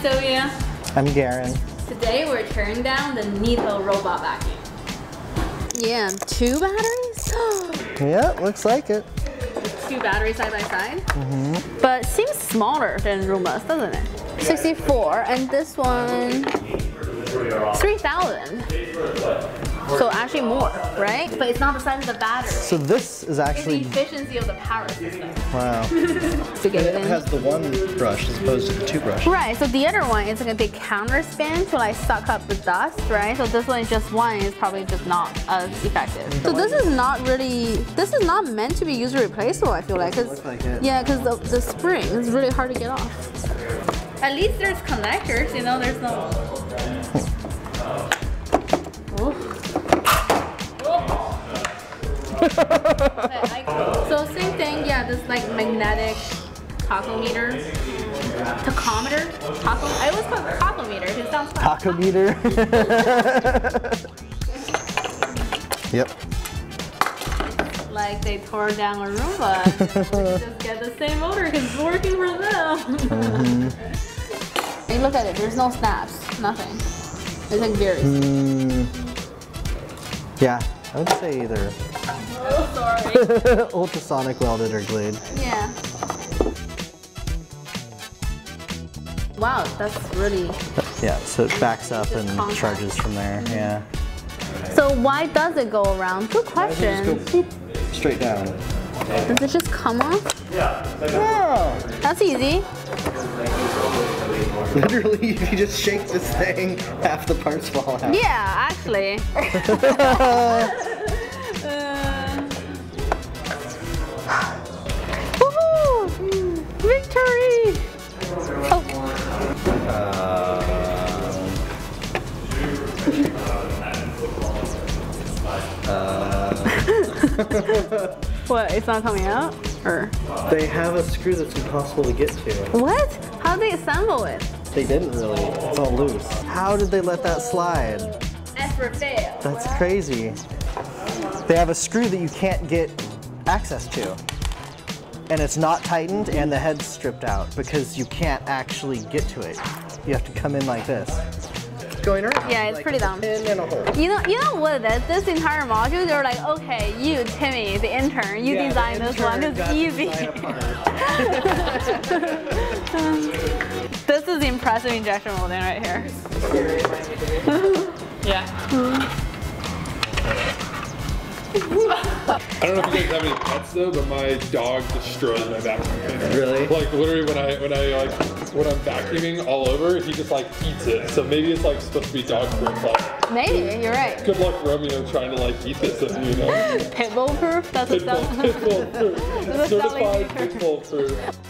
Sylvia. I'm Garen. Today we're tearing down the Neato robot vacuum. Yeah, two batteries? Yeah, looks like it. two batteries side by side. Mm-hmm. But seems smaller than Roomba's, doesn't it? 64, and this one 3,000. So actually more, right? But it's not the size of the battery. So this is It's actually the efficiency of the power system. wow. To get it It in. has the one brush as opposed to the two brush. Right, so the other one is like a big counter spin to like suck up the dust, right? So this one is just one is probably just not as effective. So this is not really, this is not meant to be user replaceable, I feel like. 'cause- Looks like it. Yeah, because the, the spring is really hard to get off. At least there's connectors, you know, there's no... so same thing, yeah, this like magnetic tachometer, tachometer, tacho. I always call it tachometer. It sounds fun. Taco meter. yep. Like they tore down a Roomba. just get the same motor because it's working for them. Hey, look at it. There's no snaps. Nothing. It's like very. Mm, yeah, I would say either Oh, sorry. ultrasonic welded or glued. yeah. Wow, that's really. Yeah, so it backs up and Compact. charges from there. Mm-hmm. Yeah. So why does it go around? Good question. straight down. Does it just come off? Yeah. That's easy. Literally, if you just shake this thing, half the parts fall out. Yeah, actually. what? It's not coming out? Or They have a screw that's impossible to get to. what? How did they assemble it? They didn't really. It's all loose. How did they let that slide? As for fail. That's crazy. They have a screw that you can't get access to. And it's not tightened and the head's stripped out because you can't actually get to it. You have to come in like this. Going around. Yeah, it's pretty dumb. Pin and a hole. You know, you know what it is? This entire module, they were like, okay, you, Timmy, the intern, you Yeah, the designed this one. intern It's got to easy. design a part. this is the impressive injection molding right here. yeah. Hmm. I don't know if you guys have any pets though, but my dog destroys my vacuum cleaner. Really? Like literally when I when I like when I'm vacuuming all over, he just like eats it. So maybe it's like supposed to be dog proof. Like, Maybe, you're right. good luck Romeo trying to like eat this thing, you know? Pitbull proof? That's what Pitbull, that pitbull proof. Certified pitbull proof.